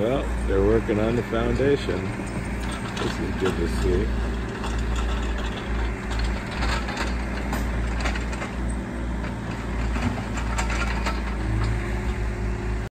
Well, they're working on the foundation. This is good to see.